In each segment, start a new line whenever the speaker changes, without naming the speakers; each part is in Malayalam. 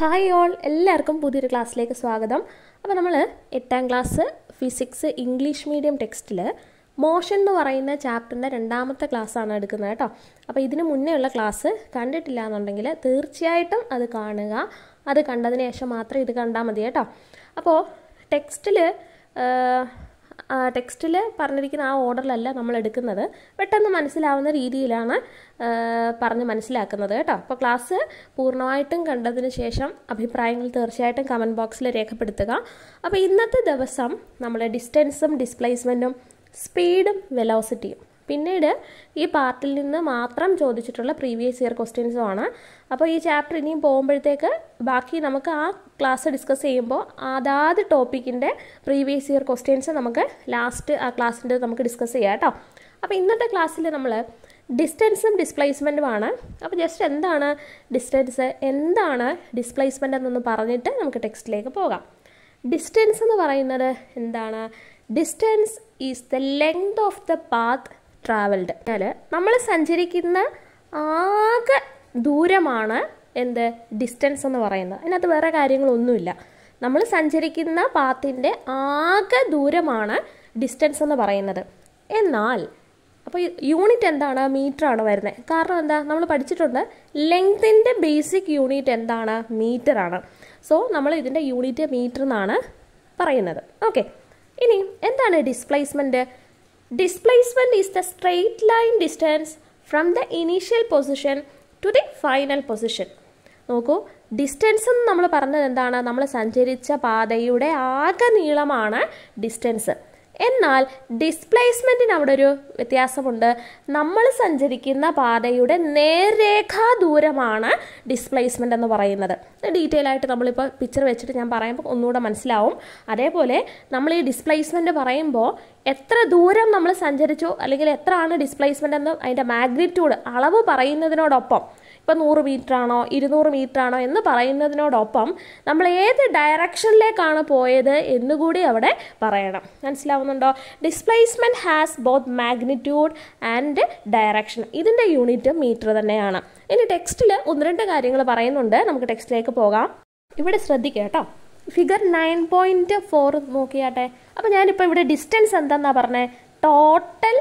ഹായ് ഓൾ എല്ലാവർക്കും പുതിയൊരു ക്ലാസ്സിലേക്ക് സ്വാഗതം. അപ്പോൾ നമ്മൾ എട്ടാം ക്ലാസ് ഫിസിക്സ് ഇംഗ്ലീഷ് മീഡിയം ടെക്സ്റ്റിൽ മോഷൻ എന്ന് പറയുന്ന ചാപ്റ്ററിന്റെ രണ്ടാമത്തെ ക്ലാസ്സാണ് എടുക്കുന്നത് കേട്ടോ. അപ്പോൾ ഇതിന് മുന്നേ ഉള്ള ക്ലാസ് കണ്ടിട്ടില്ല എന്നുണ്ടെങ്കിൽ തീർച്ചയായിട്ടും അത് കാണുക. അത് കണ്ടതിന് ശേഷം മാത്രം ഇത് കണ്ടാൽ മതി കേട്ടോ. അപ്പോൾ ടെക്സ്റ്റിൽ ടെക്സ്റ്റിൽ പറഞ്ഞിരിക്കുന്ന ആ ഓർഡറിലല്ല നമ്മൾ എടുക്കുന്നത്. പെട്ടെന്ന് മനസ്സിലാവുന്ന രീതിയിലാണ് പറഞ്ഞ് മനസ്സിലാക്കുന്നത് കേട്ടോ. അപ്പോൾ ക്ലാസ് പൂർണമായിട്ടും കണ്ടതിന് ശേഷം അഭിപ്രായങ്ങൾ തീർച്ചയായിട്ടും കമന്റ് ബോക്സിൽ രേഖപ്പെടുത്തുക. അപ്പോൾ ഇന്നത്തെ ദിവസം നമ്മൾ ഡിസ്റ്റൻസും ഡിസ്പ്ലേസ്മെന്റും സ്പീഡും വെലോസിറ്റിയും പിന്നീട് ഈ പാർട്ടിൽ നിന്ന് മാത്രം ചോദിച്ചിട്ടുള്ള പ്രീവിയസ് ഇയർ ക്വസ്റ്റ്യൻസും ആണ്. അപ്പോൾ ഈ ചാപ്റ്റർ ഇനിയും പോകുമ്പോഴത്തേക്ക് ബാക്കി നമുക്ക് ആ ക്ലാസ് ഡിസ്കസ് ചെയ്യുമ്പോൾ അതാത് ടോപ്പിക്കിന്റെ പ്രീവിയസ് ഇയർ ക്വസ്റ്റ്യൻസ് നമുക്ക് ലാസ്റ്റ് ആ ക്ലാസ്സിന്റെ നമുക്ക് ഡിസ്കസ് ചെയ്യാം കേട്ടോ. അപ്പോൾ ഇന്നത്തെ ക്ലാസ്സിൽ നമ്മൾ ഡിസ്റ്റൻസും ഡിസ്പ്ലേസ്മെന്റുമാണ് അപ്പോൾ ജസ്റ്റ് എന്താണ് ഡിസ്റ്റൻസ് എന്താണ് ഡിസ്പ്ലേസ്മെന്റ് എന്നൊന്ന് പറഞ്ഞിട്ട് നമുക്ക് ടെക്സ്റ്റിലേക്ക് പോകാം. ഡിസ്റ്റൻസ് എന്ന് പറയുന്നത് എന്താണ്? Distance is the length of the path travelled എന്നാൽ നമ്മൾ സഞ്ചരിക്കുന്ന ആകെ ദൂരമാണ് എന്ത്? ഡിസ്റ്റൻസ് എന്ന് പറയുന്നത്. അതിനകത്ത് വേറെ കാര്യങ്ങളൊന്നുമില്ല. നമ്മൾ സഞ്ചരിക്കുന്ന പാത്തിന്റെ ആകെ ദൂരമാണ് ഡിസ്റ്റൻസ് എന്ന് പറയുന്നത്. എന്നാൽ അപ്പോൾ യൂണിറ്റ് എന്താണ്? മീറ്റർ ആണ് വരുന്നത് കാരണം എന്താ? നമ്മൾ പഠിച്ചിട്ടുണ്ട് ലെങ്തിന്റെ ബേസിക് യൂണിറ്റ് എന്താണ്? മീറ്റർ ആണ്. സോ നമ്മൾ ഇതിന്റെ യൂണിറ്റ് മീറ്റർ എന്നാണ് പറയുന്നത്. ഓക്കെ ഇനി എന്താണ് displacement displacement is the straight line distance from the initial position to the final position നോക്കൂ ഡിസ്റ്റൻസ് എന്ന് നമ്മൾ പറഞ്ഞത് എന്താണ്? നമ്മൾ സഞ്ചരിച്ച പാതയുടെ ആകെ നീളമാണ് ഡിസ്റ്റൻസ് എന്നാൽ ഡിസ്പ്ലേസ്മെന്റിന് അവിടെ ഒരു വ്യത്യാസമുണ്ട്. നമ്മൾ സഞ്ചരിക്കുന്ന പാതയുടെ നേർരേഖാ ദൂരമാണ് ഡിസ്പ്ലേസ്മെന്റ് എന്ന് പറയുന്നത്. ഡീറ്റെയിൽ ആയിട്ട് നമ്മളിപ്പോൾ പിക്ചർ വെച്ചിട്ട് ഞാൻ പറയുമ്പോൾ ഒന്നുകൂടെ മനസ്സിലാവും. അതേപോലെ നമ്മൾ ഈ ഡിസ്പ്ലേസ്മെന്റ് പറയുമ്പോൾ എത്ര ദൂരം നമ്മൾ സഞ്ചരിച്ചു അല്ലെങ്കിൽ എത്ര ആണ് ഡിസ്പ്ലേസ്മെന്റ് എന്ന് അതിന്റെ മാഗ്നിറ്റ്യൂഡ് അളവ് പറയുന്നതിനോടൊപ്പം ഇപ്പം നൂറ് മീറ്റർ ആണോ ഇരുന്നൂറ് മീറ്റർ ആണോ എന്ന് പറയുന്നതിനോടൊപ്പം നമ്മൾ ഏത് ഡയറക്ഷനിലേക്കാണ് പോയത് എന്നുകൂടി അവിടെ പറയണം. മനസ്സിലാവുന്നുണ്ടോ? Displacement has both magnitude and direction ഇതിന്റെ യൂണിറ്റ് മീറ്റർ തന്നെയാണ്. ഇനി ടെക്സ്റ്റിൽ ഒന്ന് രണ്ട് കാര്യങ്ങൾ പറയുന്നുണ്ട്. നമുക്ക് ടെക്സ്റ്റിലേക്ക് പോകാം. ഇവിടെ ശ്രദ്ധിക്കുക കേട്ടോ. ഫിഗർ നയൻ പോയിന്റ് ഫോർ നോക്കിയാട്ടെ. അപ്പോൾ ഞാനിപ്പോൾ ഇവിടെ ഡിസ്റ്റൻസ് എന്താണെന്നാണ് പറഞ്ഞത് ടോട്ടൽ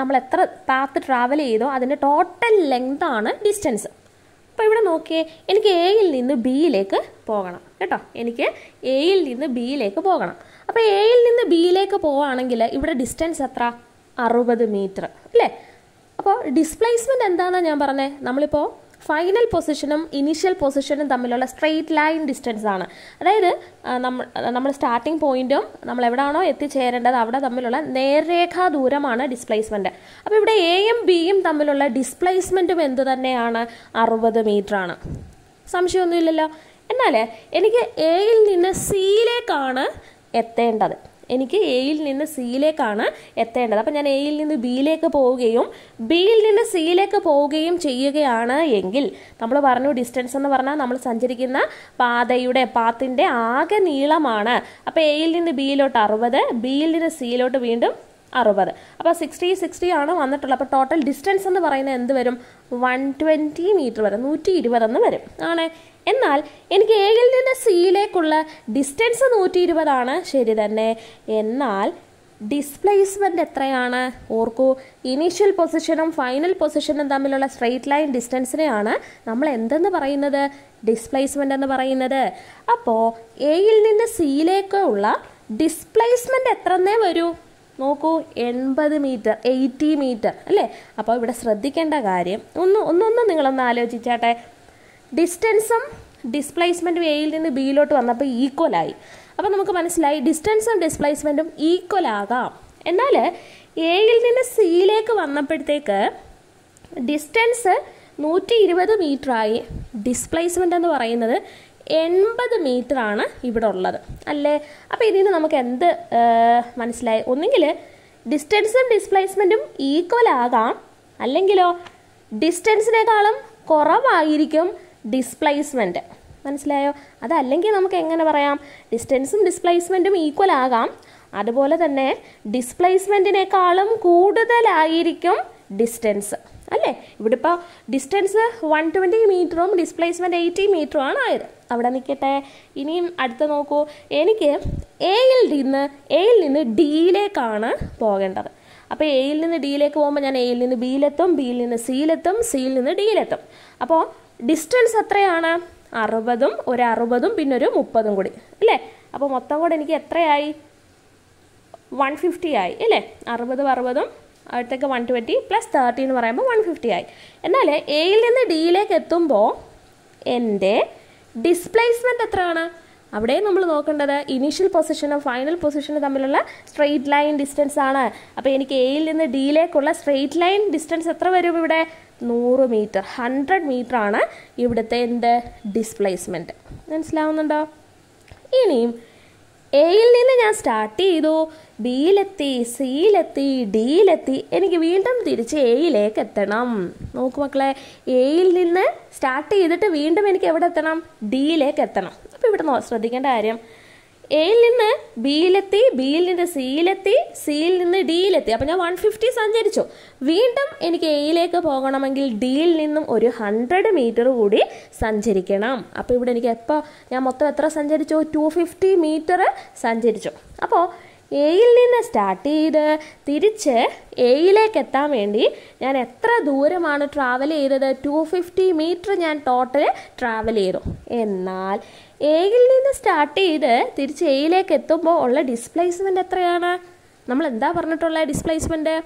നമ്മൾ എത്ര പാത്ത് ട്രാവൽ ചെയ്തോ അതിന്റെ ടോട്ടൽ ലെങ്ത് ആണ് ഡിസ്റ്റൻസ് അപ്പോൾ ഇവിടെ നോക്കിയേ എനിക്ക് എയിൽ നിന്ന് ബിയിലേക്ക് പോകണം കേട്ടോ. എനിക്ക് എയിൽ നിന്ന് ബിയിലേക്ക് പോകണം. അപ്പോൾ എയിൽ നിന്ന് ബിയിലേക്ക് പോവുകയാണെങ്കിൽ ഇവിടെ ഡിസ്റ്റൻസ് എത്ര? അറുപത് മീറ്റർ അല്ലേ? അപ്പോൾ ഡിസ്പ്ലേസ്മെന്റ് എന്താണെന്നാണ് ഞാൻ പറഞ്ഞത് നമ്മളിപ്പോൾ ഫൈനൽ പൊസിഷനും ഇനീഷ്യൽ പൊസിഷനും തമ്മിലുള്ള സ്ട്രെയിറ്റ് ലൈൻ ഡിസ്റ്റൻസ് ആണ്. അതായത് നമ്മൾ നമ്മൾ സ്റ്റാർട്ടിംഗ് പോയിന്റും നമ്മൾ എവിടെയാണോ എത്തിച്ചേരേണ്ടത് അവിടെ തമ്മിലുള്ള നേർരേഖാ ദൂരമാണ് ഡിസ്പ്ലേസ്മെന്റ് അപ്പോൾ ഇവിടെ എയും ബിയും തമ്മിലുള്ള ഡിസ്പ്ലേസ്മെന്റും എന്ത് തന്നെയാണ്? അറുപത് ആണ്. സംശയമൊന്നുമില്ലല്ലോ. എന്നാൽ എനിക്ക് എയിൽ നിന്ന് സിയിലേക്കാണ് എത്തേണ്ടത്. എനിക്ക് എയിൽ നിന്ന് സിയിലേക്കാണ് എത്തേണ്ടത്. അപ്പം ഞാൻ എയിൽ നിന്ന് ബിയിലേക്ക് പോവുകയും ബിയിൽ നിന്ന് സിയിലേക്ക് പോവുകയും ചെയ്യുകയാണ് എങ്കിൽ നമ്മൾ പറഞ്ഞു ഡിസ്റ്റൻസ് എന്ന് പറഞ്ഞാൽ നമ്മൾ സഞ്ചരിക്കുന്ന പാതയുടെ പാത്തിന്റെ ആകെ നീളമാണ്. അപ്പോൾ എയിൽ നിന്ന് ബിയിലോട്ട് അറുപത് ബിയിൽ നിന്ന് സിയിലോട്ട് വീണ്ടും അറുപത്. അപ്പോൾ സിക്സ്റ്റി സിക്സ്റ്റി ആണ് വന്നിട്ടുള്ളത്. അപ്പോൾ ടോട്ടൽ ഡിസ്റ്റൻസ് എന്ന് പറയുന്നത് എന്ത് വരും? വൺ ട്വന്റി മീറ്റർ വരെ നൂറ്റി ഇരുപതെന്ന് വരും. ആണ്. എന്നാൽ എനിക്ക് എയിൽ നിന്ന് സിയിലേക്കുള്ള ഡിസ്റ്റൻസ് നൂറ്റി ഇരുപതാണ് ശരി തന്നെ. എന്നാൽ ഡിസ്പ്ലേസ്മെന്റ് എത്രയാണ്? ഓർക്കൂ ഇനീഷ്യൽ പൊസിഷനും ഫൈനൽ പൊസിഷനും തമ്മിലുള്ള സ്ട്രെയിറ്റ് ലൈൻ ഡിസ്റ്റൻസിനെയാണ് നമ്മൾ എന്തെന്ന് പറയുന്നത്? ഡിസ്പ്ലേസ്മെന്റ് എന്ന് പറയുന്നത്. അപ്പോൾ എയിൽ നിന്ന് സിയിലേക്കുള്ള ഡിസ്പ്ലേസ്മെന്റ് എത്രന്നേ വരൂ? നോക്കൂ എൺപത് മീറ്റർ എയ്റ്റി മീറ്റർ അല്ലേ? അപ്പോൾ ഇവിടെ ശ്രദ്ധിക്കേണ്ട കാര്യം ഒന്ന് ഒന്നൊന്ന് നിങ്ങളൊന്ന് ആലോചിച്ചാട്ടെ. ഡിസ്റ്റൻസും ഡിസ്പ്ലേസ്മെന്റും എയിൽ നിന്ന് ബിയിലോട്ട് വന്നപ്പോൾ ഈക്വലായി അപ്പോൾ നമുക്ക് മനസ്സിലായി ഡിസ്റ്റൻസും ഡിസ്പ്ലേസ്മെന്റും ഈക്വൽ എന്നാൽ എയിൽ നിന്ന് സിയിലേക്ക് വന്നപ്പോഴത്തേക്ക് ഡിസ്റ്റൻസ് നൂറ്റി ഇരുപത് മീറ്ററായി. ഡിസ്പ്ലേസ്മെന്റ് എന്ന് പറയുന്നത് എൺപത് മീറ്റർ ആണ് ഇവിടെ ഉള്ളത് അല്ലേ അപ്പോൾ ഇതിന് നമുക്ക് എന്ത് മനസ്സിലായി? ഒന്നുകിൽ ഡിസ്റ്റൻസും ഡിസ്പ്ലേസ്മെന്റും ഈക്വൽ ആകാം. അല്ലെങ്കിലോ ഡിസ്റ്റൻസിനേക്കാളും കുറവായിരിക്കും ഡിസ്പ്ലേസ്മെന്റ് മനസ്സിലായോ? അതല്ലെങ്കിൽ നമുക്ക് എങ്ങനെ പറയാം? ഡിസ്റ്റൻസും ഡിസ്പ്ലേസ്മെന്റും ഈക്വൽ ആകാം. അതുപോലെ തന്നെ ഡിസ്പ്ലേസ്മെന്റിനേക്കാളും കൂടുതലായിരിക്കും ഡിസ്റ്റൻസ് അല്ലേ? ഇവിടെ ഇപ്പോൾ ഡിസ്റ്റൻസ് വൺ ട്വന്റി മീറ്ററും ഡിസ്പ്ലേസ്മെന്റ് എയ്റ്റി മീറ്ററും ആണ് ആയത്. അവിടെ നിൽക്കട്ടെ ഇനിയും അടുത്ത നോക്കൂ. എനിക്ക് എയിൽ നിന്ന് എയിൽ നിന്ന് ഡിയിലേക്കാണ് പോകേണ്ടത്. അപ്പോൾ എയിൽ നിന്ന് ഡിയിലേക്ക് പോകുമ്പോൾ ഞാൻ എയിൽ നിന്ന് ബിയിലെത്തും ബിയിൽ നിന്ന് സിയിലെത്തും സിയിൽ നിന്ന് ഡിയിലെത്തും അപ്പോൾ ഡിസ്റ്റൻസ് എത്രയാണ്? അറുപതും ഒരു അറുപതും പിന്നെ ഒരു മുപ്പതും കൂടി. അല്ലേ? അപ്പോൾ മൊത്തം കൂടെ എനിക്ക് എത്രയായി? വൺ ഫിഫ്റ്റി ആയി. അല്ലേ? അറുപതും അറുപതും അടുത്തേക്ക് വൺ ട്വന്റി പ്ലസ് തേർട്ടി എന്ന് പറയുമ്പോൾ വൺ ഫിഫ്റ്റി ആയി. എന്നാൽ എയിൽ നിന്ന് ഡിയിലേക്ക് എത്തുമ്പോൾ എന്റെ ഡിസ്പ്ലേസ്മെന്റ് എത്രയാണ്? അവിടെ നമ്മൾ നോക്കേണ്ടത് ഇനീഷ്യൽ പൊസിഷനും ഫൈനൽ പൊസിഷനും തമ്മിലുള്ള സ്ട്രെയിറ്റ് ലൈൻ ഡിസ്റ്റൻസ് ആണ്. അപ്പോൾ എനിക്ക് എയിൽ നിന്ന് ഡിയിലേക്കുള്ള സ്ട്രെയിറ്റ് ലൈൻ ഡിസ്റ്റൻസ് എത്ര വരും ഇവിടെ? നൂറ് മീറ്റർ ഹൺഡ്രഡ് മീറ്റർ ആണ് ഇവിടുത്തെ എന്റെ ഡിസ്പ്ലേസ്മെന്റ് മനസ്സിലാവുന്നുണ്ടോ? ഇനിയും എയിൽ നിന്ന് ഞാൻ സ്റ്റാർട്ട് ചെയ്തു. ബിയിലെത്തി സിയിലെത്തി ഡിയിലെത്തി എനിക്ക് വീണ്ടും തിരിച്ച് എയിലേക്ക് എത്തണം. നോക്ക് മക്കളെ എയിൽ നിന്ന് സ്റ്റാർട്ട് ചെയ്തിട്ട് വീണ്ടും എനിക്ക് എവിടെ എത്തണം? ഡിയിലേക്ക് എത്തണം. അപ്പോൾ ഇവിടെ ശ്രദ്ധിക്കേണ്ട കാര്യം. എയിൽ നിന്ന് ബിയിലെത്തി ബിയിൽ നിന്ന് സിയിലെത്തി സിയിൽ നിന്ന് ഡിയിലെത്തി അപ്പോൾ ഞാൻ വൺ ഫിഫ്റ്റി സഞ്ചരിച്ചു. വീണ്ടും എനിക്ക് എയിലേക്ക് പോകണമെങ്കിൽ ഡിയിൽ നിന്നും ഒരു ഹൺഡ്രഡ് മീറ്റർ കൂടി സഞ്ചരിക്കണം. അപ്പോൾ ഇവിടെ എനിക്ക് എപ്പോൾ ഞാൻ മൊത്തം എത്ര സഞ്ചരിച്ചു? ടു ഫിഫ്റ്റി മീറ്റർ സഞ്ചരിച്ചു. അപ്പോൾ എയിൽ നിന്ന് സ്റ്റാർട്ട് ചെയ്ത് തിരിച്ച് എയിലേക്ക് എത്താൻ വേണ്ടി ഞാൻ എത്ര ദൂരമാണ് ട്രാവൽ ചെയ്തത്? ടു ഫിഫ്റ്റി മീറ്റർ ഞാൻ ടോട്ടൽ ട്രാവൽ ചെയ്തു. എന്നാൽ എയിൽ നിന്ന് സ്റ്റാർട്ട് ചെയ്ത് തിരിച്ച് എയിലേക്ക് എത്തുമ്പോൾ ഉള്ള ഡിസ്പ്ലേസ്മെന്റ് എത്രയാണ്? നമ്മൾ എന്താ പറഞ്ഞിട്ടുള്ള ഡിസ്പ്ലേസ്മെന്റ്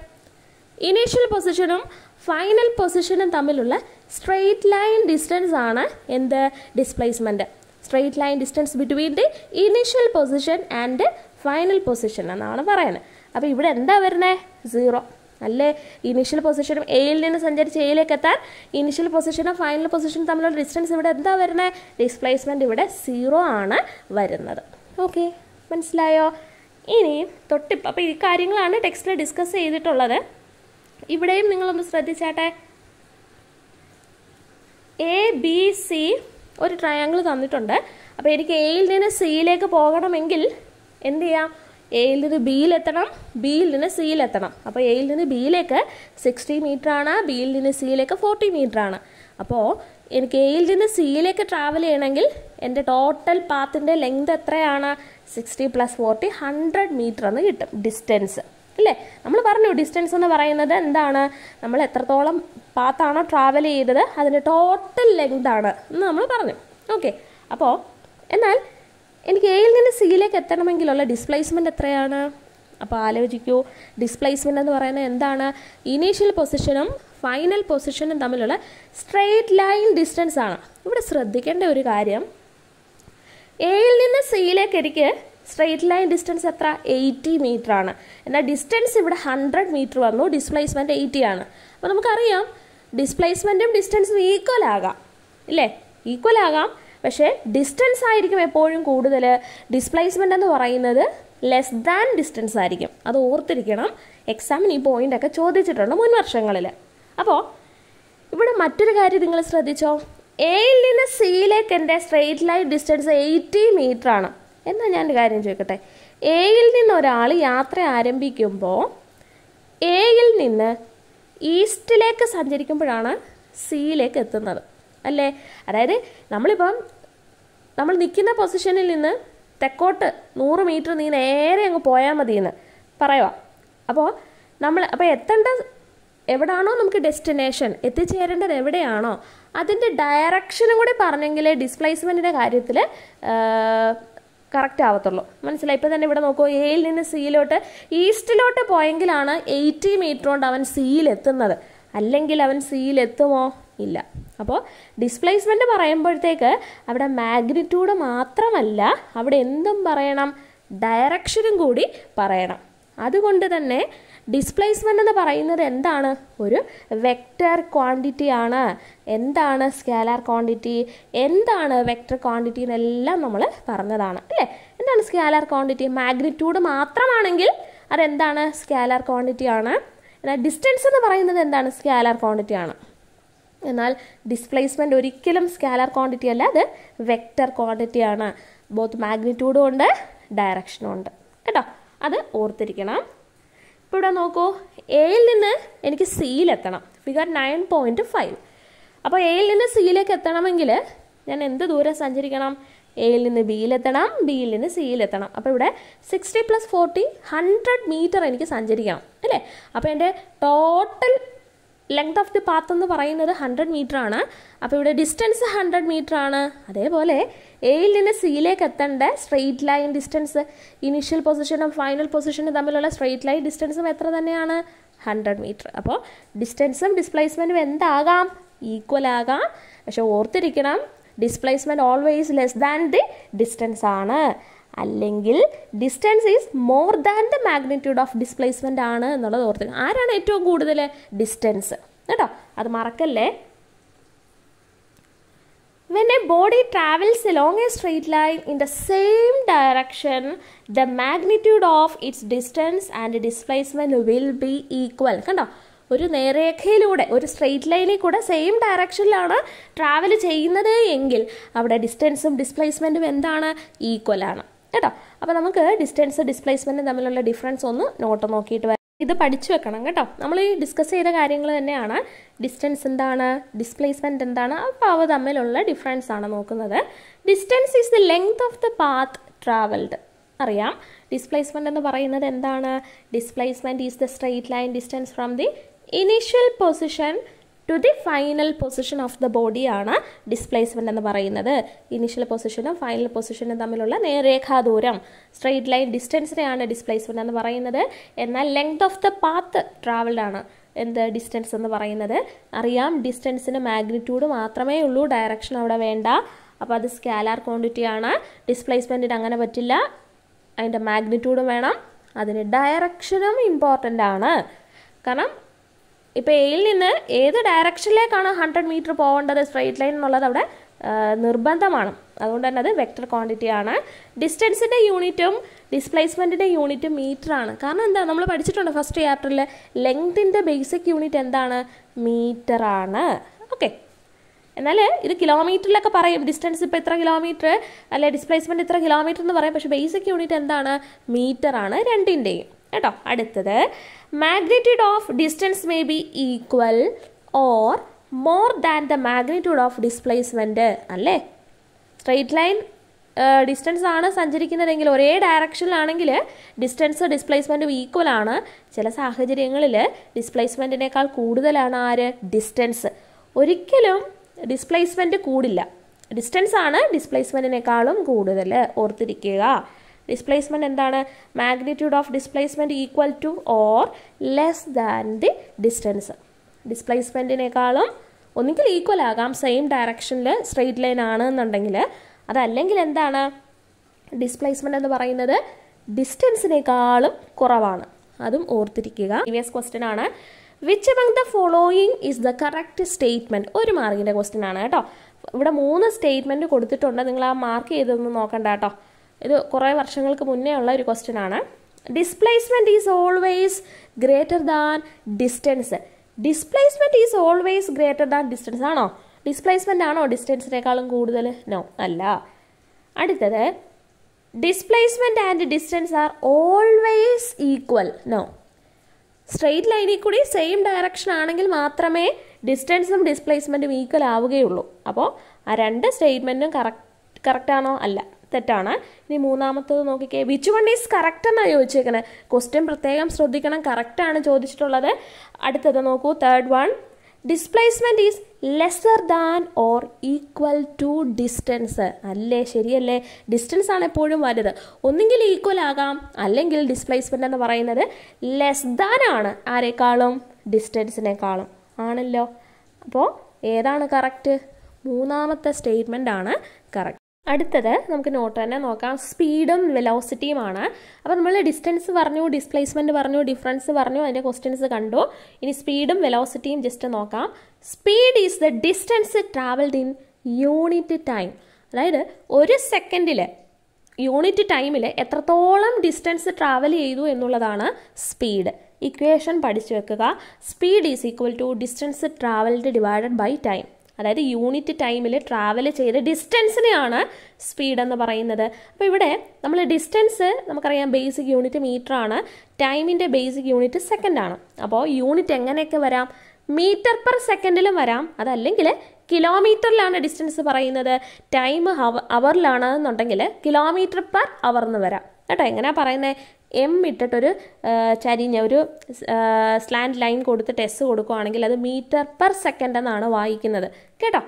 ഇനീഷ്യൽ പൊസിഷനും ഫൈനൽ പൊസിഷനും തമ്മിലുള്ള സ്ട്രെയിറ്റ് ലൈൻ ഡിസ്റ്റൻസ് ആണ് എന്ത്? Displacement straight line distance between the initial position and final position എന്നാണ് പറയുന്നത്. അപ്പോൾ ഇവിടെ എന്താ വരുന്നത് സീറോ അല്ലേ? ഇനീഷ്യൽ പൊസിഷനും എയിൽ നിന്ന് സഞ്ചരിച്ച് എയിലേക്ക് എത്താൻ ഇനീഷ്യൽ പൊസിഷനും ഫൈനൽ പൊസിഷനും തമ്മിലുള്ള ഡിസ്റ്റൻസ് ഇവിടെ എന്താ വരുന്നത് ഡിസ്പ്ലേസ്മെന്റ് ഇവിടെ സീറോ ആണ് വരുന്നത്. ഓക്കെ മനസ്സിലായോ? ഇനി തൊട്ടിപ്പ് അപ്പോൾ ഈ കാര്യങ്ങളാണ് ടെക്സ്റ്റിൽ ഡിസ്കസ് ചെയ്തിട്ടുള്ളത്. ഇവിടെയും നിങ്ങളൊന്ന് ശ്രദ്ധിച്ചാട്ടെ. എ ബി സി ഒരു ട്രയാങ്കിൾ തന്നിട്ടുണ്ട്. അപ്പോൾ എനിക്ക് എയിൽ നിന്ന് സിയിലേക്ക് പോകണമെങ്കിൽ എന്ത് ചെയ്യാം? എയിൽ നിന്ന് ബിയിലെത്തണം ബിയിൽ നിന്ന് സിയിലെത്തണം അപ്പോൾ എയിൽ നിന്ന് ബിയിലേക്ക് സിക്സ്റ്റി മീറ്റർ ആണ് ബിയിൽ നിന്ന് സിയിലേക്ക് ഫോർട്ടി മീറ്റർ ആണ്. അപ്പോൾ എനിക്ക് എയിൽ നിന്ന് സിയിലേക്ക് ട്രാവൽ ചെയ്യണമെങ്കിൽ എന്റെ ടോട്ടൽ പാത്തിന്റെ ലെങ്ത് എത്രയാണ്? Sixty plus forty hundred metre എന്ന് കിട്ടും ഡിസ്റ്റൻസ് അല്ലേ? നമ്മൾ പറഞ്ഞു ഡിസ്റ്റൻസ് എന്ന് പറയുന്നത് എന്താണ്? നമ്മൾ എത്രത്തോളം പാത്താണോ ട്രാവൽ ചെയ്തത് അതിന്റെ ടോട്ടൽ ലെങ്ത് ആണ് എന്ന് നമ്മൾ പറഞ്ഞു. ഓക്കെ അപ്പോൾ എന്നാൽ എനിക്ക് എയിൽ നിന്ന് സിയിലേക്ക് എത്തണമെങ്കിലുള്ള ഡിസ്പ്ലേസ്മെന്റ് എത്രയാണ്? അപ്പോൾ ആലോചിക്കൂ. ഡിസ്പ്ലേസ്മെന്റ് എന്ന് പറയുന്നത് എന്താണ്? ഇനീഷ്യൽ പൊസിഷനും ഫൈനൽ പൊസിഷനും തമ്മിലുള്ള സ്ട്രെയിറ്റ് ലൈൻ ഡിസ്റ്റൻസ് ആണ്. ഇവിടെ ശ്രദ്ധിക്കേണ്ട ഒരു കാര്യം. എയിൽ നിന്ന് സിയിലേക്ക് എനിക്ക് സ്ട്രെയിറ്റ് ലൈൻ ഡിസ്റ്റൻസ് എത്ര? എയ്റ്റി മീറ്റർ ആണ്. എന്നാൽ ഡിസ്റ്റൻസ് ഇവിടെ ഹൺഡ്രഡ് മീറ്റർ വന്നു. ഡിസ്പ്ലേസ്മെന്റ് എയ്റ്റി ആണ്. അപ്പോൾ നമുക്കറിയാം. ഡിസ്പ്ലേസ്മെന്റും ഡിസ്റ്റൻസും ഈക്വൽ ആകാം. ഇല്ലേ? ഈക്വൽ ആകാം. പക്ഷേ ഡിസ്റ്റൻസ് ആയിരിക്കും എപ്പോഴും കൂടുതൽ ഡിസ്പ്ലേസ്മെന്റ് എന്ന് പറയുന്നത് ലെസ് ദാൻ ഡിസ്റ്റൻസ് ആയിരിക്കും. അത് ഓർത്തിരിക്കണം. എക്സാമിന് ഈ പോയിന്റൊക്കെ ചോദിച്ചിട്ടുണ്ട് മുൻ വർഷങ്ങളിൽ അപ്പോൾ ഇവിടെ മറ്റൊരു കാര്യം നിങ്ങൾ ശ്രദ്ധിച്ചോ? എയിൽ നിന്ന് സിയിലേക്ക് എന്റെ straight line distance eighty metre ആണ്. എന്നാൽ ഞാൻ ഒരു കാര്യം ചോദിക്കട്ടെ? എയിൽ നിന്ന് ഒരാൾ യാത്ര ആരംഭിക്കുമ്പോൾ എയിൽ നിന്ന് ഈസ്റ്റിലേക്ക് സഞ്ചരിക്കുമ്പോഴാണ് സിയിലേക്ക് എത്തുന്നത്. അല്ലേ? അതായത് നമ്മളിപ്പം നമ്മൾ നിൽക്കുന്ന പൊസിഷനിൽ നിന്ന് തെക്കോട്ട് നൂറ് മീറ്റർ നീ നേരെ അങ്ങ് പോയാൽ മതി എന്ന് പറയുക അപ്പോൾ നമ്മൾ അപ്പോൾ എത്തേണ്ട എവിടാണോ നമുക്ക് ഡെസ്റ്റിനേഷൻ എത്തിച്ചേരേണ്ടത് എവിടെയാണോ അതിന്റെ ഡയറക്ഷനും കൂടി പറഞ്ഞെങ്കിലേ ഡിസ്പ്ലേസ്മെന്റിന്റെ കാര്യത്തിൽ കറക്റ്റ് ആവത്തുള്ളൂ. മനസ്സിലായി? ഇപ്പം തന്നെ ഇവിടെ നോക്കൂ എയിൽ നിന്ന് സിയിലോട്ട് ഈസ്റ്റിലോട്ട് പോയെങ്കിലാണ് എയ്റ്റി മീറ്റർ കൊണ്ട് അവൻ സിയിൽ എത്തുന്നത്. അല്ലെങ്കിൽ അവൻ സിയിൽ എത്തുമോ? ഇല്ല. അപ്പോൾ ഡിസ്പ്ലേസ്മെന്റ് പറയുമ്പോഴത്തേക്ക് അവിടെ മാഗ്നിറ്റ്യൂഡ് മാത്രമല്ല അവിടെ എന്തും പറയണം ഡയറക്ഷനും കൂടി പറയണം. അതുകൊണ്ട് തന്നെ ഡിസ്പ്ലേസ്മെന്റ് എന്ന് പറയുന്നത് എന്താണ്? ഒരു വെക്റ്റർ ക്വാണ്ടിറ്റി ആണ്. എന്താണ് സ്കാലാർ ക്വാണ്ടിറ്റി എന്താണ് വെക്റ്റർ ക്വാണ്ടിറ്റി എന്നെല്ലാം നമ്മൾ പറഞ്ഞതാണ് അല്ലേ? എന്താണ് സ്കാലാർ ക്വാണ്ടിറ്റി മാഗ്നിറ്റ്യൂഡ് മാത്രമാണെങ്കിൽ അതെന്താണ്? സ്കാലാർ ക്വാണ്ടിറ്റി ആണ്. എന്നാൽ ഡിസ്റ്റൻസ് എന്ന് പറയുന്നത് എന്താണ്? സ്കാലാർ ക്വാണ്ടിറ്റി ആണ്. എന്നാൽ ഡിസ്പ്ലേസ്മെന്റ് ഒരിക്കലും സ്കാലർ ക്വാണ്ടിറ്റി അല്ല അത് വെക്റ്റർ ക്വാണ്ടിറ്റി ആണ്. ബോത്ത് മാഗ്നിറ്റ്യൂഡും ഉണ്ട് ഡയറക്ഷനും ഉണ്ട്. കേട്ടോ? അത് ഓർത്തിരിക്കണം. ഇപ്പോൾ ഇവിടെ നോക്കൂ എയിൽ നിന്ന് എനിക്ക് സിയിലെത്തണം ഫിഗർ നയൻ പോയിന്റ് ഫൈവ് അപ്പോൾ എയിൽ നിന്ന് സിയിലേക്ക് എത്തണമെങ്കിൽ ഞാൻ എന്ത് ദൂരം സഞ്ചരിക്കണം? എയിൽ നിന്ന് ബിയിലെത്തണം ബിയിൽ നിന്ന് സിയിലെത്തണം അപ്പോൾ ഇവിടെ sixty plus forty hundred metre എനിക്ക് സഞ്ചരിക്കണം. അല്ലേ? അപ്പോൾ എന്റെ total length of the path എന്ന് പറയുന്നത് ഹൺഡ്രഡ് മീറ്റർ ആണ്. അപ്പോൾ ഇവിടെ ഡിസ്റ്റൻസ് ഹൺഡ്രഡ് മീറ്റർ ആണ്. അതേപോലെ എയിൽ നിന്ന് സിയിലേക്ക് എത്തേണ്ട സ്ട്രെയിറ്റ് ലൈൻ ഡിസ്റ്റൻസ് ഇനീഷ്യൽ പൊസിഷനും ഫൈനൽ പൊസിഷനും തമ്മിലുള്ള സ്ട്രെയിറ്റ് ലൈൻ ഡിസ്റ്റൻസും എത്ര തന്നെയാണ്? ഹൺഡ്രഡ് മീറ്റർ അപ്പോൾ ഡിസ്റ്റൻസും ഡിസ്പ്ലേസ്മെന്റും എന്താകാം? ഈക്വൽ ആകാം. പക്ഷെ ഓർത്തിരിക്കണം displacement always less than the distance ആണ്. അല്ലെങ്കിൽ distance is more than the magnitude of displacement ആണ് എന്നുള്ളത് ഓർത്ത് ആരാണ് ഏറ്റവും കൂടുതൽ ഡിസ്റ്റൻസ് കേട്ടോ? അത് മറക്കല്ലേ? When a body travels along a straight line in the same direction the magnitude of its distance and displacement will be equal കണ്ടോ? ഒരു നേരേഖയിലൂടെ ഒരു സ്ട്രെയിറ്റ് ലൈനിൽ കൂടെ സെയിം ഡയറക്ഷനിലാണ് ട്രാവൽ ചെയ്യുന്നത് എങ്കിൽ അവിടെ ഡിസ്റ്റൻസും ഡിസ്പ്ലേസ്മെന്റും എന്താണ്? ഈക്വൽ ആണ്. കേട്ടോ. അപ്പോൾ നമുക്ക് ഡിസ്റ്റൻസ് ഡിസ്പ്ലേസ്മെന്റും തമ്മിലുള്ള ഡിഫറൻസ് ഒന്ന് നോട്ട് നോക്കിയിട്ട് വരാം. ഇത് പഠിച്ചു വെക്കണം കേട്ടോ. നമ്മൾ ഈ ഡിസ്കസ് ചെയ്ത കാര്യങ്ങൾ തന്നെയാണ്. ഡിസ്റ്റൻസ് എന്താണ്? ഡിസ്പ്ലേസ്മെന്റ് എന്താണ്? അപ്പോൾ അവ തമ്മിലുള്ള ഡിഫറൻസ് ആണ് നോക്കുന്നത്. Distance is the length of the path travelled അറിയാം? ഡിസ്പ്ലേസ്മെന്റ് എന്ന് പറയുന്നത് എന്താണ്? Displacement is the straight line distance from the initial position to the final position of the ബോഡിയാണ് ഡിസ്പ്ലേസ്മെന്റ് എന്ന് പറയുന്നത്. ഇനീഷ്യൽ പൊസിഷനും ഫൈനൽ പൊസിഷനും തമ്മിലുള്ള നേരേഖാ ദൂരം സ്ട്രെയിറ്റ് ലൈൻ ഡിസ്റ്റൻസിനെയാണ് ഡിസ്പ്ലേസ്മെന്റ് എന്ന് പറയുന്നത്. എന്നാൽ length of the path travelled ആണ് എന്ത് ഡിസ്റ്റൻസ് എന്ന് പറയുന്നത്. അറിയാം ഡിസ്റ്റൻസിന് മാഗ്നിറ്റ്യൂഡ് മാത്രമേ ഉള്ളൂ ഡയറക്ഷൻ അവിടെ വേണ്ട. അപ്പോൾ അത് സ്കാലാർ ക്വാണ്ടിറ്റി ആണ്. ഡിസ്പ്ലേസ്മെന്റിന് അങ്ങനെ പറ്റില്ല. അതിന്റെ മാഗ്നിറ്റ്യൂഡും വേണം. അതിന് ഡയറക്ഷനും ഇമ്പോർട്ടന്റ് ആണ്. കാരണം ഇപ്പോൾ എയിൽ നിന്ന് ഏത് ഡയറക്ഷനിലേക്കാണ് ഹൺഡ്രഡ് മീറ്റർ പോകേണ്ടത് സ്ട്രെയിറ്റ് ലൈൻ എന്നുള്ളത് അവിടെ നിർബന്ധമാണ്. അതുകൊണ്ട് തന്നെ അത് വെക്ടർ ക്വാണ്ടിറ്റി ആണ്. ഡിസ്റ്റൻസിന്റെ യൂണിറ്റും ഡിസ്പ്ലേസ്മെന്റിന്റെ യൂണിറ്റും മീറ്റർ ആണ്. കാരണം എന്താ നമ്മൾ പഠിച്ചിട്ടുണ്ട് ഫസ്റ്റ് ചാപ്റ്ററിൽ ലെങ്തിന്റെ ബേസിക് യൂണിറ്റ് എന്താണ്? മീറ്റർ ആണ്. ഓക്കെ എന്നാൽ ഇത് കിലോമീറ്ററിലൊക്കെ പറയും. ഡിസ്റ്റൻസ് ഇപ്പോൾ ഇത്ര കിലോമീറ്റർ അല്ലെ ഡിസ്പ്ലേസ്മെന്റ് ഇത്ര കിലോമീറ്റർ എന്ന് പറയും. പക്ഷേ ബേസിക് യൂണിറ്റ് എന്താണ്? മീറ്റർ ആണ്. രണ്ടിന്റെയും കേട്ടോ. അടുത്തത് magnitude of distance may be equal or more than the magnitude of displacement അല്ലേ? സ്ട്രെയിറ്റ് ലൈൻ ഡിസ്റ്റൻസ് ആണ് സഞ്ചരിക്കുന്നതെങ്കിൽ ഒരേ ഡയറക്ഷനിലാണെങ്കിൽ ഡിസ്റ്റൻസ് ഡിസ്പ്ലേസ്മെന്റും ഈക്വൽ ആണ്. ചില സാഹചര്യങ്ങളിൽ ഡിസ്പ്ലേസ്മെന്റിനേക്കാൾ കൂടുതലാണ് ആര്? ഡിസ്റ്റൻസ് ഒരിക്കലും ഡിസ്പ്ലേസ്മെന്റ് കൂടില്ല. ഡിസ്റ്റൻസ് ആണ് ഡിസ്പ്ലേസ്മെന്റിനേക്കാളും കൂടുതൽ. ഓർത്തിരിക്കുക. ഡിസ്പ്ലേസ്മെന്റ് എന്താണ്? Magnitude of displacement equal to or less than the distance ഡിസ്പ്ലേസ്മെന്റിനേക്കാളും ഒന്നുകിൽ ഈക്വൽ ആകാം സെയിം ഡയറക്ഷനിൽ സ്ട്രെയിറ്റ് ലൈൻ ആണ് എന്നുണ്ടെങ്കിൽ അതല്ലെങ്കിൽ എന്താണ്? ഡിസ്പ്ലേസ്മെന്റ് എന്ന് പറയുന്നത് ഡിസ്റ്റൻസിനേക്കാളും കുറവാണ്. അതും ഓർത്തിരിക്കുക. പ്രീവിയസ് ക്വസ്റ്റ്യൻ ആണ്. Which among the following is the correct statement ഒരു മാർക്കിന്റെ ക്വസ്റ്റ്യൻ ആണ് കേട്ടോ. ഇവിടെ മൂന്ന് സ്റ്റേറ്റ്മെന്റ് കൊടുത്തിട്ടുണ്ട്. നിങ്ങൾ ആ മാർക്ക് ചെയ്തൊന്നും നോക്കണ്ട കേട്ടോ. ഇത് കുറേ വർഷങ്ങൾക്ക് മുന്നേ ഉള്ള ഒരു ക്വസ്റ്റ്യൻ ആണ്. Displacement is always greater than distance displacement is always greater than distance ആണോ? ഡിസ്പ്ലേസ്മെന്റ് ആണോ ഡിസ്റ്റൻസിനേക്കാളും കൂടുതൽ? നോ അല്ല. അടുത്തത് displacement and distance are always equal no straight ലൈനിൽ കൂടി സെയിം ഡയറക്ഷൻ ആണെങ്കിൽ മാത്രമേ ഡിസ്റ്റൻസും ഡിസ്പ്ലേസ്മെന്റും ഈക്വൽ ആവുകയുള്ളൂ. അപ്പോൾ ആ രണ്ട് സ്റ്റേറ്റ്മെന്റും കറക്റ്റ് കറക്റ്റാണോ അല്ല. തെറ്റാണ്. ഇനി മൂന്നാമത്തത് നോക്കിക്കേ വിച്ച് വൺ ഈസ് കറക്റ്റ് എന്നാണ് ചോദിച്ചേക്കുന്നത് ക്വസ്റ്റ്യൻ പ്രത്യേകം ശ്രദ്ധിക്കണം. കറക്റ്റാണ് ചോദിച്ചിട്ടുള്ളത്. അടുത്തത് നോക്കൂ. Third one displacement is lesser than or equal to distance അല്ലേ? ശരിയല്ലേ? ഡിസ്റ്റൻസ് ആണ് എപ്പോഴും വലുത്. ഒന്നുകിൽ ഈക്വൽ ആകാം. അല്ലെങ്കിൽ ഡിസ്പ്ലേസ്മെന്റ് എന്ന് പറയുന്നത് ലെസ് ദാൻ ആണ്. ആരെക്കാളും? ഡിസ്റ്റൻസിനേക്കാളും ആണല്ലോ? അപ്പോൾ ഏതാണ് കറക്റ്റ് മൂന്നാമത്തെ സ്റ്റേറ്റ്മെന്റ് ആണ് കറക്റ്റ് അടുത്തത് നമുക്ക് നോട്ട് തന്നെ നോക്കാം. സ്പീഡും വെലോസിറ്റിയുമാണ് അപ്പോൾ നമ്മൾ ഡിസ്റ്റൻസ് പറഞ്ഞു ഡിസ്പ്ലേസ്മെന്റ് പറഞ്ഞു ഡിഫറൻസ് പറഞ്ഞു അതിന്റെ ക്വസ്റ്റ്യൻസ് കണ്ടു. ഇനി സ്പീഡും വെലോസിറ്റിയും ജസ്റ്റ് നോക്കാം. Speed is the distance travelled in unit time അതായത് ഒരു സെക്കൻഡിൽ യൂണിറ്റ് ടൈമിൽ എത്രത്തോളം ഡിസ്റ്റൻസ് ട്രാവൽ ചെയ്തു എന്നുള്ളതാണ് സ്പീഡ് ഇക്വേഷൻ പഠിച്ചു വെക്കുക. Speed is equal to distance travelled divided by time അതായത് യൂണിറ്റ് ടൈമിൽ ട്രാവൽ ചെയ്ത ഡിസ്റ്റൻസിനെയാണ് സ്പീഡ് എന്ന് പറയുന്നത്. അപ്പോൾ ഇവിടെ നമ്മൾ ഡിസ്റ്റൻസ് നമുക്കറിയാം ബേസിക് യൂണിറ്റ് മീറ്റർ ആണ്. ടൈമിന്റെ ബേസിക് യൂണിറ്റ് സെക്കൻഡാണ് അപ്പോൾ യൂണിറ്റ് എങ്ങനെയൊക്കെ വരാം? മീറ്റർ പെർ സെക്കൻഡിലും വരാം. അതല്ലെങ്കിൽ കിലോമീറ്ററിലാണ് ഡിസ്റ്റൻസ് പറയുന്നത്. ടൈം ഹവ അവറിലാണെന്നുണ്ടെങ്കിൽ കിലോമീറ്റർ പെർ അവർ എന്ന് വരാം. കേട്ടോ എങ്ങനെയാണ് പറയുന്നത് എം ഇട്ടിട്ടൊരു ചരിഞ്ഞ ഒരു സ്ലാൻഡ് ലൈൻ കൊടുത്തിട്ട് എസ് കൊടുക്കുകയാണെങ്കിൽ അത് മീറ്റർ പെർ സെക്കൻഡ് എന്നാണ് വായിക്കുന്നത്. കേട്ടോ?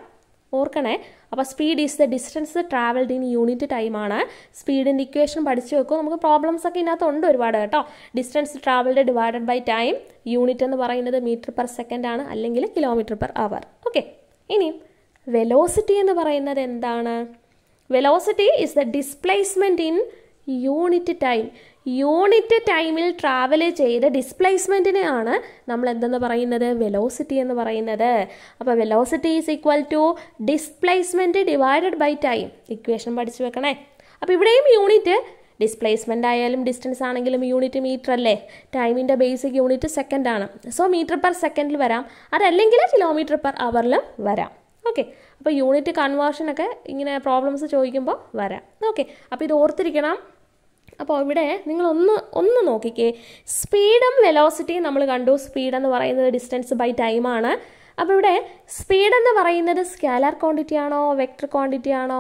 ഓർക്കണേ? അപ്പോൾ speed is the distance travelled in unit ടൈമാണ് സ്പീഡിന്റെ ഇക്വേഷൻ പഠിച്ചു വെക്കും. നമുക്ക് പ്രോബ്ലംസ് ഒക്കെ ഇതിനകത്ത് ഉണ്ട് ഒരുപാട് കേട്ടോ. Distance travelled divided by time unit എന്ന് പറയുന്നത് മീറ്റർ പെർ സെക്കൻഡ് ആണ് അല്ലെങ്കിൽ കിലോമീറ്റർ പെർ അവർ ഓക്കെ ഇനി വെലോസിറ്റി എന്ന് പറയുന്നത് എന്താണ്? Velocity is the displacement in unit time unit ടൈമിൽ ട്രാവൽ ചെയ്ത ഡിസ്പ്ലേസ്മെന്റിനെയാണ് നമ്മൾ എന്തെന്ന് പറയുന്നത്? വെലോസിറ്റി എന്ന് പറയുന്നത്. അപ്പോൾ velocity is equal to displacement divided by time equation പഠിച്ചു വെക്കണേ. അപ്പോൾ ഇവിടെയും യൂണിറ്റ് ഡിസ്പ്ലേസ്മെന്റ് ആയാലും ഡിസ്റ്റൻസ് ആണെങ്കിലും യൂണിറ്റ് മീറ്റർ അല്ലേ? ടൈമിന്റെ ബേസിക് യൂണിറ്റ് സെക്കൻഡ് ആണ്. സോ മീറ്റർ പെർ സെക്കൻഡിൽ വരാം. അതല്ലെങ്കിൽ കിലോമീറ്റർ പെർ അവറിലും വരാം. ഓക്കെ അപ്പോൾ യൂണിറ്റ് കൺവേർഷനൊക്കെ ഇങ്ങനെ പ്രോബ്ലംസ് ചോദിക്കുമ്പോൾ വരാം. ഓക്കെ അപ്പോൾ ഇത് ഓർത്തിരിക്കണം. അപ്പോൾ ഇവിടെ നിങ്ങൾ ഒന്ന് ഒന്ന് നോക്കിക്കേ സ്പീഡും വെലോസിറ്റിയും നമ്മൾ കണ്ടു. സ്പീഡ് എന്ന് പറയുന്നത് ഡിസ്റ്റൻസ് ബൈ ടൈമാണ് അപ്പോൾ ഇവിടെ സ്പീഡ് എന്ന് പറയുന്നത് സ്കാലർ ക്വാണ്ടിറ്റി ആണോ വെക്ടർ ക്വാണ്ടിറ്റി ആണോ?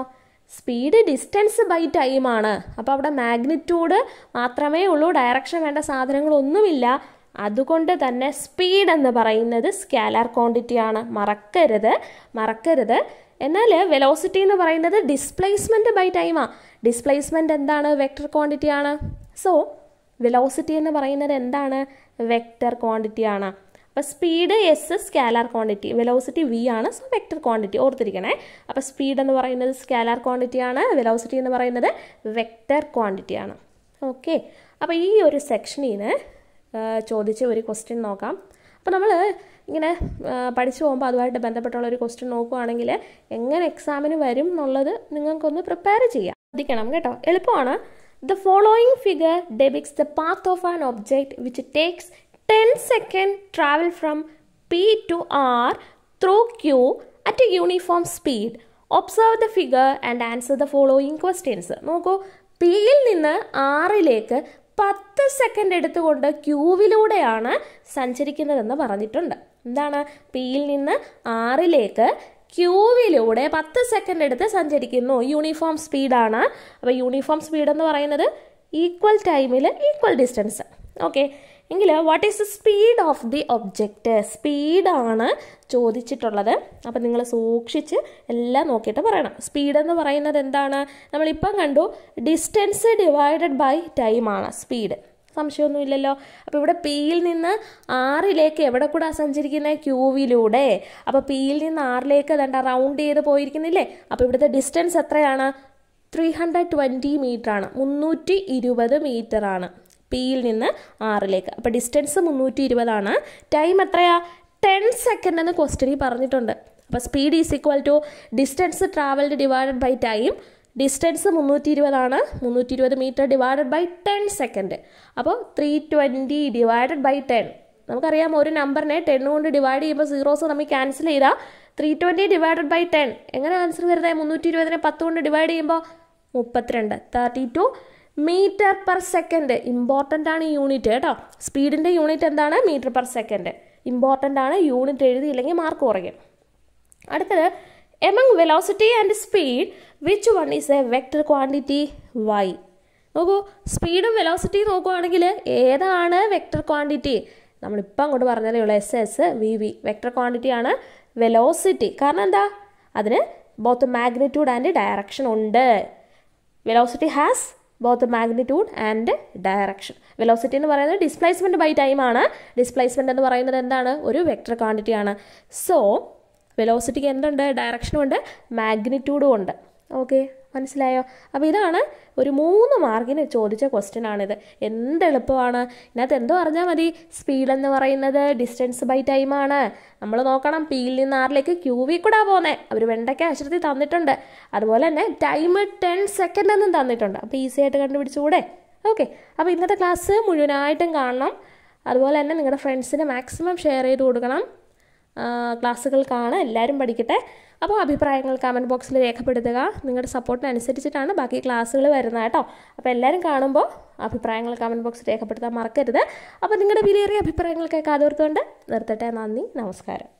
സ്പീഡ് ഡിസ്റ്റൻസ് ബൈ ടൈമാണ് അപ്പോൾ അവിടെ മാഗ്നിറ്റ്യൂഡ് മാത്രമേ ഉള്ളൂ. ഡയറക്ഷൻ വേണ്ട സാധനങ്ങളൊന്നുമില്ല. അതുകൊണ്ട് തന്നെ സ്പീഡ് എന്ന് പറയുന്നത് സ്കാലർ ക്വാണ്ടിറ്റിയാണ് മറക്കരുത്. മറക്കരുത്. എന്നാൽ വെലോസിറ്റി എന്ന് പറയുന്നത് ഡിസ്പ്ലേസ്മെന്റ് ബൈ ടൈമാണ് ഡിസ്പ്ലേസ്മെന്റ് എന്താണ്? വെക്ടർ ക്വാണ്ടിറ്റി ആണ്. സോ വെലോസിറ്റി എന്ന് പറയുന്നത് എന്താണ്? വെക്ടർ ക്വാണ്ടിറ്റി ആണ്. അപ്പോൾ speed S scalar quantity velocity V ആണ്. സോ വെക്ടർ ക്വാണ്ടിറ്റി ഓർത്തിരിക്കണേ. അപ്പോൾ സ്പീഡ് എന്ന് പറയുന്നത് സ്കാലാർ ക്വാണ്ടിറ്റി ആണ്. വെലോസിറ്റി എന്ന് പറയുന്നത് വെക്ടർ ക്വാണ്ടിറ്റി ആണ്. ഓക്കെ അപ്പോൾ ഈ ഒരു സെക്ഷനിൽ നിന്ന് ചോദിച്ച ഒരു ക്വസ്റ്റ്യൻ നോക്കാം. അപ്പോൾ നമ്മൾ ഇങ്ങനെ പഠിച്ചു പോകുമ്പോൾ അതുമായിട്ട് ബന്ധപ്പെട്ടുള്ള ഒരു ക്വസ്റ്റ്യൻ നോക്കുകയാണെങ്കിൽ എങ്ങനെ എക്സാമിന് വരും എന്നുള്ളത് നിങ്ങൾക്കൊന്ന് പ്രിപ്പയർ ചെയ്യാം. ശ്രദ്ധിക്കണം കേട്ടോ. എളുപ്പമാണ്. The following figure depicts the path of an object which takes ten second travel from P to R through Q at a uniform speed observe the figure and answer the following questions നോക്കൂ. പിയിൽ നിന്ന് ആറിലേക്ക് പത്ത് സെക്കൻഡ് എടുത്തുകൊണ്ട് ക്യൂവിലൂടെയാണ് സഞ്ചരിക്കുന്നതെന്ന് പറഞ്ഞിട്ടുണ്ട്. എന്താണ്? പിയിൽ നിന്ന് ആറിലേക്ക് ക്യൂവിലൂടെ പത്ത് സെക്കൻഡ് എടുത്ത് സഞ്ചരിക്കുന്നു. യൂണിഫോം സ്പീഡാണ്. അപ്പോൾ യൂണിഫോം സ്പീഡ് എന്ന് പറയുന്നത് ഈക്വൽ ടൈമിൽ ഈക്വൽ ഡിസ്റ്റൻസ് ഓക്കെ എങ്കിൽ what is the speed of the object സ്പീഡാണ് ചോദിച്ചിട്ടുള്ളത്. അപ്പം നിങ്ങൾ സൂക്ഷിച്ച് എല്ലാം നോക്കിയിട്ട് പറയണം. സ്പീഡ് എന്ന് പറയുന്നത് എന്താണ്? നമ്മളിപ്പം കണ്ടു. ഡിസ്റ്റൻസ് ഡിവൈഡഡ് ബൈ ടൈമാണ് സ്പീഡ് സംശയമൊന്നുമില്ലല്ലോ. അപ്പോൾ ഇവിടെ പിയിൽ നിന്ന് ആറിലേക്ക് എവിടെ കൂടെ സഞ്ചരിക്കുന്നത് ക്യൂവിലൂടെ? അപ്പോൾ പിയിൽ നിന്ന് ആറിലേക്ക് ദണ്ട റൗണ്ട് ചെയ്ത് പോയിരിക്കുന്നില്ലേ? അപ്പോൾ ഇവിടുത്തെ ഡിസ്റ്റൻസ് എത്രയാണ്? ത്രീ ഹൺഡ്രഡ് ട്വന്റി മീറ്റർ ആണ് മുന്നൂറ്റി ഇരുപത് മീറ്റർ ആണ് പിയിൽ നിന്ന് ആറിലേക്ക്. അപ്പോൾ ഡിസ്റ്റൻസ് മുന്നൂറ്റി ഇരുപതാണ്. ടൈം എത്രയാ? ടെൻ സെക്കൻഡ് എന്ന് ക്വസ്റ്റനിൽ പറഞ്ഞിട്ടുണ്ട്. അപ്പോൾ speed is equal to distance travelled divided by time distance മുന്നൂറ്റി ഇരുപതാണ് മുന്നൂറ്റി ഇരുപത് metre divided by ten second അപ്പോൾ three twenty divided by ten നമുക്കറിയാം ഒരു നമ്പറിനെ ടെൻ കൊണ്ട് ഡിവൈഡ് ചെയ്യുമ്പോൾ സീറോസ് നമ്മൾ ക്യാൻസൽ ചെയ്താൽ three twenty divided by ten എങ്ങനെ ആൻസർ വരുന്നത് മുന്നൂറ്റി ഇരുപതിനെ പത്ത് കൊണ്ട് ഡിവൈഡ് ചെയ്യുമ്പോൾ മുപ്പത്തിരണ്ട്. Thirty two metre per second important ആണ് യൂണിറ്റ് കേട്ടോ. സ്പീഡിന്റെ യൂണിറ്റ് എന്താണ്? മീറ്റർ പെർ സെക്കൻഡ് ഇമ്പോർട്ടന്റ് ആണ് യൂണിറ്റ് എഴുതിയില്ലെങ്കിൽ മാർക്ക് കുറയും അടുത്തത് among velocity and speed which one is a vector quantity? Why? നോക്കൂ സ്പീഡും വെലോസിറ്റിയും നോക്കുവാണെങ്കിൽ ഏതാണ് വെക്ടർ ക്വാണ്ടിറ്റി നമ്മളിപ്പം അങ്ങോട്ട് പറഞ്ഞതേ ഉള്ളൂ S S V V vector quantity ആണ് വെലോസിറ്റി കാരണം എന്താ? അതിന് ബോത്ത് മാഗ്നിറ്റ്യൂഡ് ആൻഡ് ഡയറക്ഷൻ ഉണ്ട്. Velocity has both magnitude and direction velocity എന്ന് പറയുന്നത് ഡിസ്പ്ലേസ്മെന്റ് ബൈ ടൈം ആണ്. ഡിസ്പ്ലേസ്മെന്റ് എന്ന് പറയുന്നത് എന്താണ്? ഒരു വെക്ടർ ക്വാണ്ടിറ്റി ആണ്. സോ വെലോസിറ്റിക്ക് എന്തുണ്ട്? ഡയറക്ഷനും ഉണ്ട്. മാഗ്നിറ്റ്യൂഡും ഉണ്ട്. ഓക്കെ മനസ്സിലായോ? അപ്പോൾ ഇതാണ് ഒരു മൂന്ന് മാർക്കിന് ചോദിച്ച ക്വസ്റ്റ്യൻ ആണിത്. എന്ത് എളുപ്പമാണ്? ഇതിനകത്ത് എന്തോ അറിഞ്ഞാൽ മതി. സ്പീഡ് എന്ന് പറയുന്നത് ഡിസ്റ്റൻസ് ബൈ ടൈമാണ് നമ്മൾ നോക്കണം. പിയിൽ നിന്ന് ആറിലേക്ക് ക്യൂവിൽ കൂടെ പോകുന്നത് അവർ വെണ്ടയ്ക്ക അക്ഷരത്തിൽ തന്നിട്ടുണ്ട്. അതുപോലെ തന്നെ ടൈം ടെൻ സെക്കൻഡ് എന്നും തന്നിട്ടുണ്ട്. അപ്പോൾ ഈസി ആയിട്ട് കണ്ടുപിടിച്ചുകൂടെ? ഓക്കെ അപ്പോൾ ഇന്നത്തെ ക്ലാസ് മുഴുവനായിട്ടും കാണണം. അതുപോലെ തന്നെ നിങ്ങളുടെ ഫ്രണ്ട്സിന് മാക്സിമം ഷെയർ ചെയ്ത് കൊടുക്കണം. ക്ലാസ്സുകൾക്കാണ്. എല്ലാവരും പഠിക്കട്ടെ. അപ്പോൾ അഭിപ്രായങ്ങൾ കമന്റ് ബോക്സിൽ രേഖപ്പെടുത്തുക. നിങ്ങളുടെ സപ്പോർട്ടിനനുസരിച്ചിട്ടാണ് ബാക്കി ക്ലാസ്സുകൾ വരുന്നത് കേട്ടോ. അപ്പോൾ എല്ലാവരും കാണുമ്പോൾ അഭിപ്രായങ്ങൾ കമന്റ് ബോക്സിൽ രേഖപ്പെടുത്താൻ മറക്കരുത്. അപ്പോൾ നിങ്ങളുടെ വിലയേറിയ അഭിപ്രായങ്ങൾക്കൊക്കെ അതോർത്തുകൊണ്ട് നിർത്തട്ടെ. നന്ദി. നമസ്കാരം.